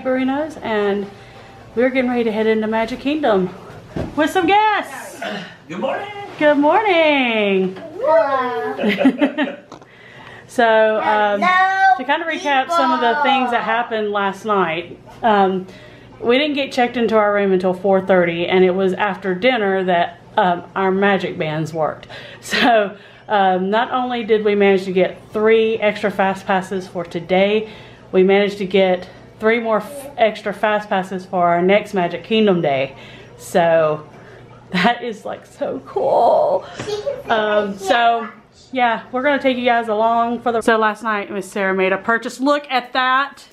morning, Peeperinos, and we're getting ready to head into Magic Kingdom with some guests. Good morning. Good morning. so, um, to kind of recap some of the things that happened last night, um, we didn't get checked into our room until 4.30, and it was after dinner that um, our magic bands worked. So, um, not only did we manage to get three extra fast passes for today, we managed to get three more extra fast passes for our next Magic Kingdom day. So that is like so cool. Um, so yeah, we're gonna take you guys along for the. So last night Miss Sarah made a purchase. Look at that,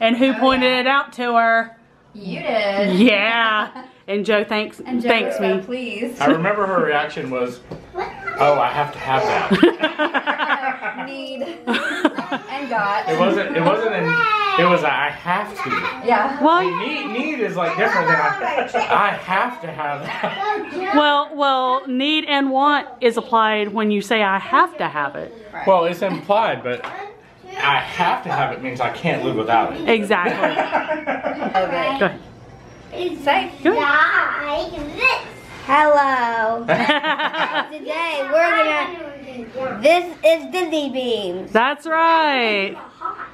and who pointed it out to her? You did. Yeah. And Joe thanks And Joe thanks was so me. Pleased. I remember her reaction was, "Oh, I have to have that." Need and got. It wasn't. It wasn't an. It was. a, I have to. Yeah. Well, Need. Need is like different than I. I have to have that. well, well, need and want is applied when you say I have to have it. Well, it's implied, but I have to have it means I can't live without it. Exactly. Okay. Go ahead. Say. Go ahead. Hello. Today we're gonna. This is Disney Beams. That's right.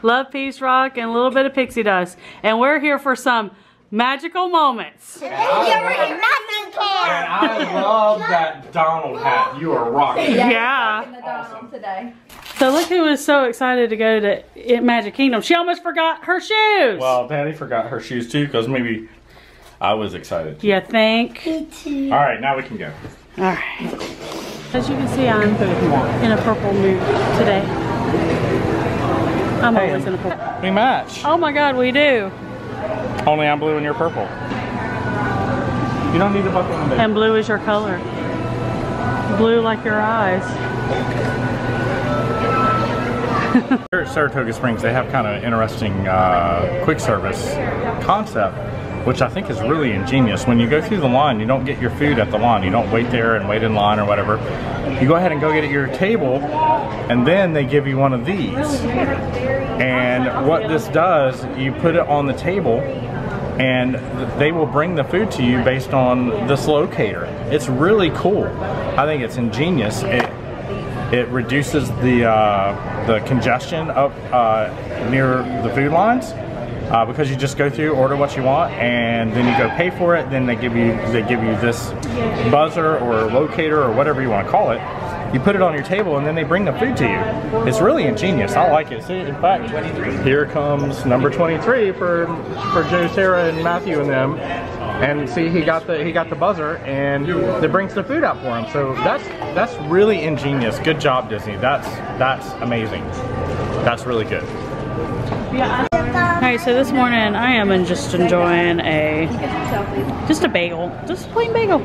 Love, peace, rock, and a little bit of pixie dust. And we're here for some magical moments. You're in nothing And. I love that Donald hat. You are rocking. Yeah. In the Donald today. So look who was so excited to go to Magic Kingdom. She almost forgot her shoes. Well, Patty forgot her shoes too, because maybe I was excited. you think? All right, now we can go. All right. As you can see, I'm in a purple mood today. I'm Hey. always in a purple. We match. Oh my God, we do. Only I'm blue and you're purple. You don't need to buckle in there. And blue is your color. Blue like your eyes. Here at Saratoga Springs, they have kind of interesting uh, quick service concept, which I think is really ingenious. When you go through the line, you don't get your food at the line. You don't wait there and wait in line or whatever. You go ahead and go get at your table, and then they give you one of these. And what this does, you put it on the table, and they will bring the food to you based on this locator. It's really cool. I think it's ingenious. It, it reduces the uh, the congestion up uh, near the food lines uh, because you just go through, order what you want, and then you go pay for it. Then they give you they give you this buzzer or locator or whatever you want to call it. You put it on your table, and then they bring the food to you. It's really ingenious. I like it. See, in fact, here comes number 23 for for Joe, Sarah, and Matthew and them. And see, he got the he got the buzzer, and it brings the food out for him. So that's that's really ingenious. Good job, Disney. That's that's amazing. That's really good. Alright, so this morning I am just enjoying a, just a bagel. Just a plain bagel.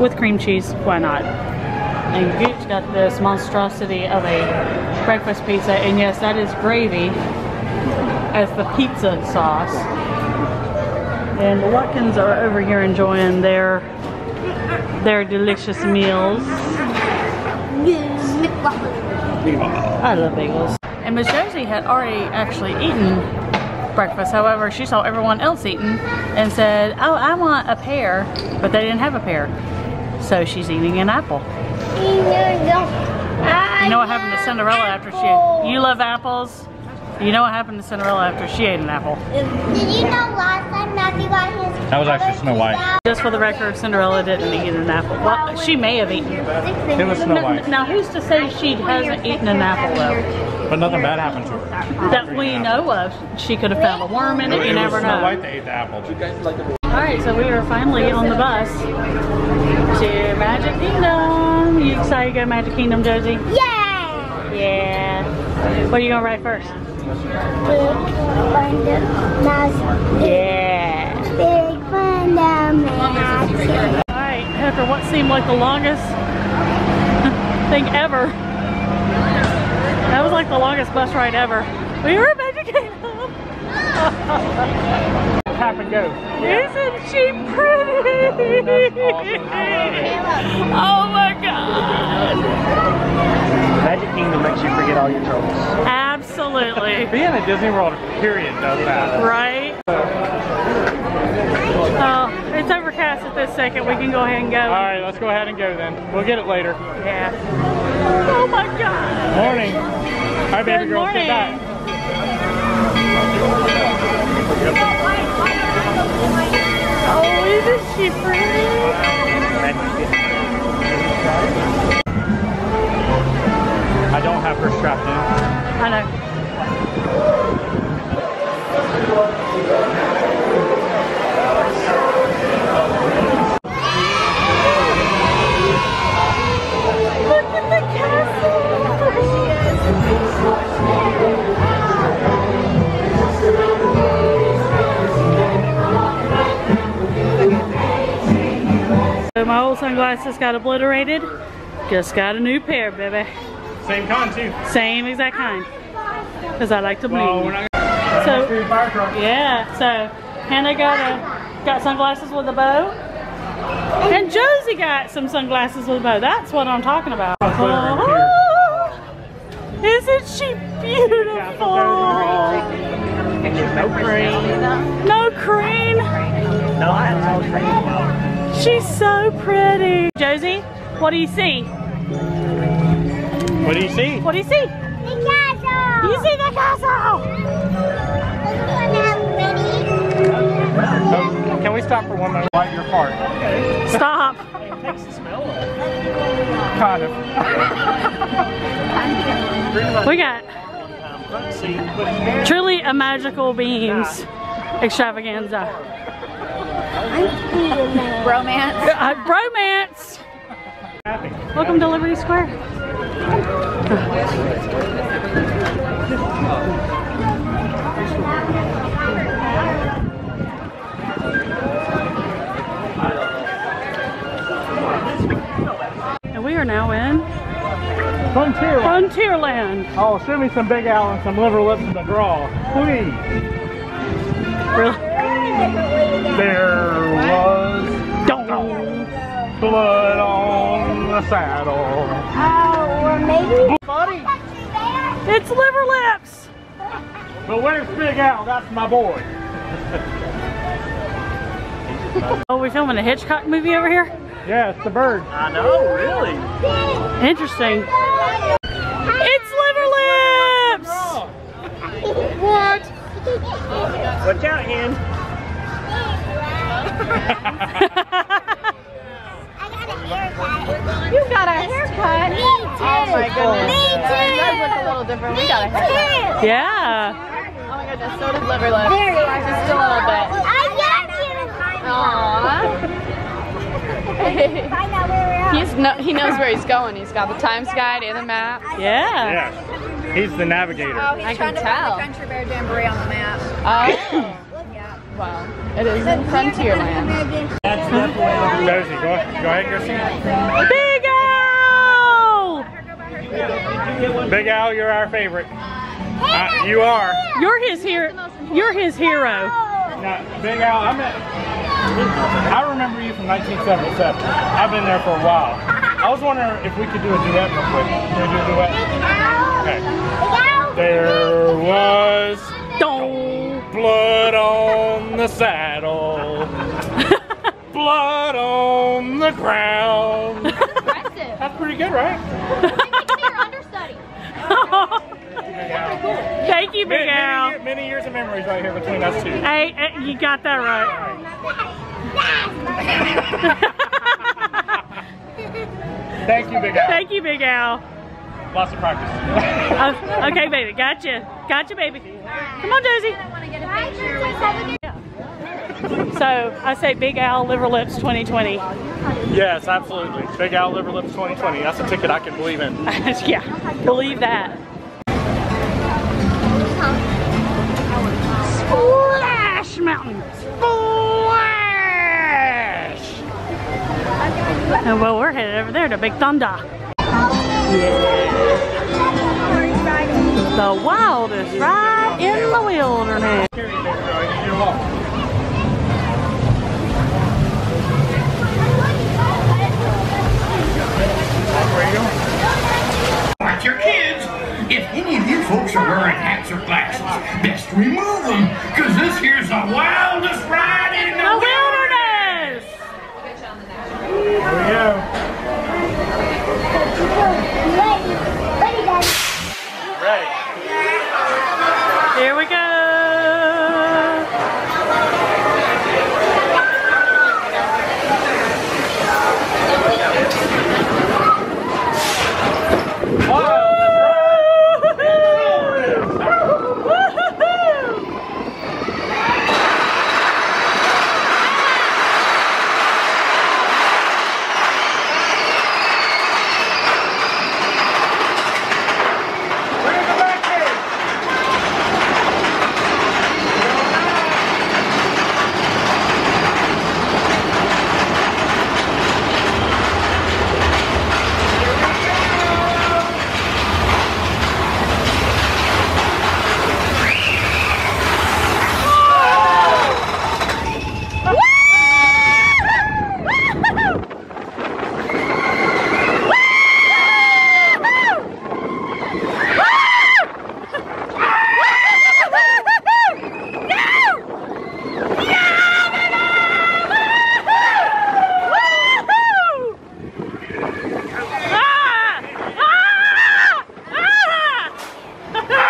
With cream cheese, why not? And Gooch got this monstrosity of a breakfast pizza, and yes, that is gravy as the pizza sauce. And the Watkins are over here enjoying their, their delicious meals. I love bagels. And Miss Josie had already actually eaten breakfast. However, she saw everyone else eating and said, oh, I want a pear. But they didn't have a pear. So she's eating an apple. You know what happened to Cinderella after she, you love apples? You know what happened to Cinderella after she ate an apple? Did you know last time Matthew got his? That was actually Snow White. Just for the record, Cinderella didn't eat an apple. Well, she may have eaten. It was Snow White. Now, who's to say she hasn't eaten an apple though? But nothing bad happened to her. That we know of. She could have found a worm in it. You never was Snow know. White that ate the apple. All right, so we are finally on the bus to Magic Kingdom. You excited to go to Magic Kingdom, Josie? Yeah. Yeah. What are you gonna ride first? Big Yeah. Big fun All right, after what seemed like the longest thing ever. Like the longest bus ride ever. We were at Magic Kingdom. tap and go. Isn't she pretty? That's awesome. I love it. Oh my god. Magic Kingdom makes you forget all your troubles. Absolutely. Being at Disney World, period, does that. Right? Oh, it's overcast at this second. We can go ahead and go. All right, let's go ahead and go then. We'll get it later. Yeah. Oh my god. Morning. Hi, baby Good girl. morning. Sit back. Oh, isn't she pretty? So my old sunglasses got obliterated. Just got a new pair, baby. Same kind too. Same exact kind. Because I like to bleed. Well, So- gonna fire. Yeah, so Hannah got a got sunglasses with a bow. And Josie got some sunglasses with a bow. That's what I'm talking about. Oh, isn't she beautiful? No cream. No cream. No, I She's so pretty. Josie, what do you see? What do you see? What do you see? The castle. You see the castle. So, can we stop for one moment? Light your fart. Okay. Stop. takes the smell off. Kind of. We got Front seat, put it there. truly a magical Beams extravaganza. Romance. Uh, bromance. Welcome to Liberty Square. And we are now in Frontier. Frontierland. Oh, send me some Big Al and some liver lips in the draw. Please. Really? There was Don't. blood on the saddle. Oh, or maybe. Buddy. It's liver lips. But where's Big Al? That's my boy. Oh, we filming a Hitchcock movie over here? Yeah, it's the bird. I know, really. Interesting. It's liver lips. What? Watch out, Hen. Oh. does look a little different. We got a haircut. too. Yeah. Oh my goodness, so did liver lips. There you are. Just a little bit. I got you. Aww. Find out where we're at. He's no, he knows where he's going. He's got the times guide and the map. Yeah. Yes. He's the navigator. Oh, he's I trying to tell. Find the Country Bear Jamboree on the map. Oh. Well, it is in Frontierland. That's definitely Josie, go, go ahead, Chrissy. Big Al! Big Al, you're our favorite. Uh, you are. You're his hero. You're his hero. Now, Big Al, I met. I remember you from 1977. I've been there for a while. I was wondering if we could do a duet real quick. Can we do a duet? Okay. There was blood on the saddle, blood on the ground. That's pretty good, right? Your understudy. Big Al. Thank you, Big Many, Al. many, many years of memories right here between us two. Hey, hey, you got that right. Thank you, Big Al. Thank you, Big Al. Lots of practice. Oh, okay, baby. Gotcha. Gotcha, baby. Come on, Josie. So I say Big Al Liver Lips 2020. yes, absolutely. Big Al Liver Lips 2020. That's a ticket I can believe in. yeah, believe that. Mountain. Splash! And oh, well, we're headed over there to Big Thunder. Yeah. The wildest ride in the wilderness. Watch your kids. If any of you folks are wearing hats or glasses, best remove them because this here's the wildest ride. Ha ha!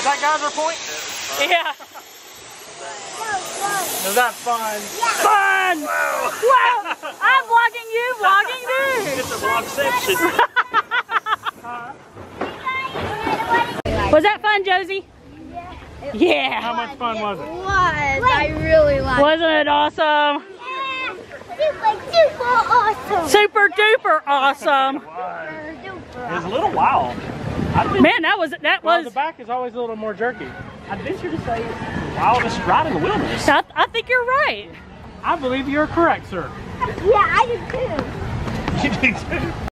Is that Geyser Point? Yeah. Is that fun? Fun! Wow! I'm vlogging you, vlogging me! Get the vlog section. Was that fun, Josie? Yeah. How much fun was it? Was. I really liked Wasn't it awesome? Yeah. Super, duper awesome. Super duper awesome. It was a little wild. Man, that was that Well, was. the back is always a little more jerky. I'd venture to say wildest ride in the wilderness. I, I think you're right. I believe you're correct, sir. Yeah, I do too. You do too.